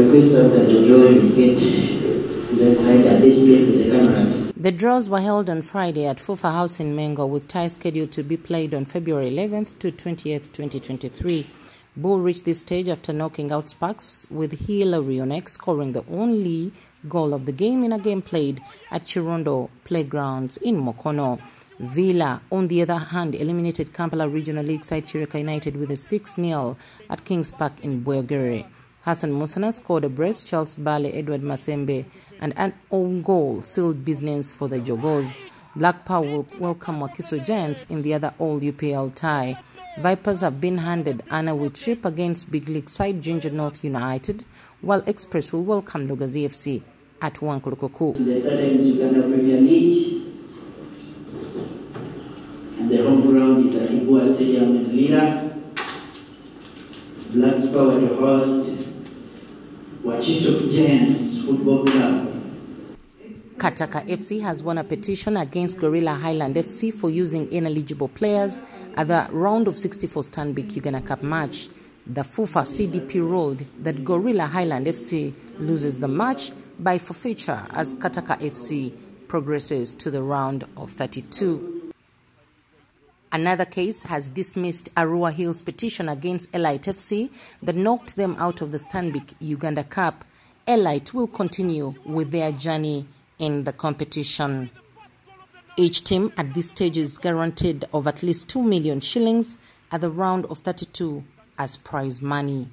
request the draw you get the draws were held on Friday at Fufa House in Mengo with ties scheduled to be played on February 11th to 20th, 2023. BUL reached this stage after knocking out Sparks with Hilary Onek scoring the only goal of the game in a game played at Chirondo Playgrounds in Mukono. Villa, on the other hand, eliminated Kampala Regional League side Kireka United with a 6-0 at Kings Park in Bwegere. Hassan Musana scored a brace, Charles Bale, Edward Masembe, and an own goal sealed business for the Jogoos. Black Power will welcome Wakiso Giants in the other all UPL tie. Vipers have been handed Anna with trip against big league side Ginger North United, while Express will welcome Lugazi FC at Wankulukuku. The stadium is Uganda Premier League. And the home ground is at Akii Bua Stadium in Lira. Black Power the host. Kataka FC has won a petition against Gorilla Highland FC for using ineligible players at the round of 64 Stanbic Uganda Cup match. The FUFA CDP ruled that Gorilla Highland FC loses the match by forfeiture as Kataka FC progresses to the round of 32. Another case has dismissed Arua Hills petition against Elite FC that knocked them out of the Stanbic Uganda Cup. Elite will continue with their journey in the competition. Each team at this stage is guaranteed of at least 2 million shillings at the round of 32 as prize money.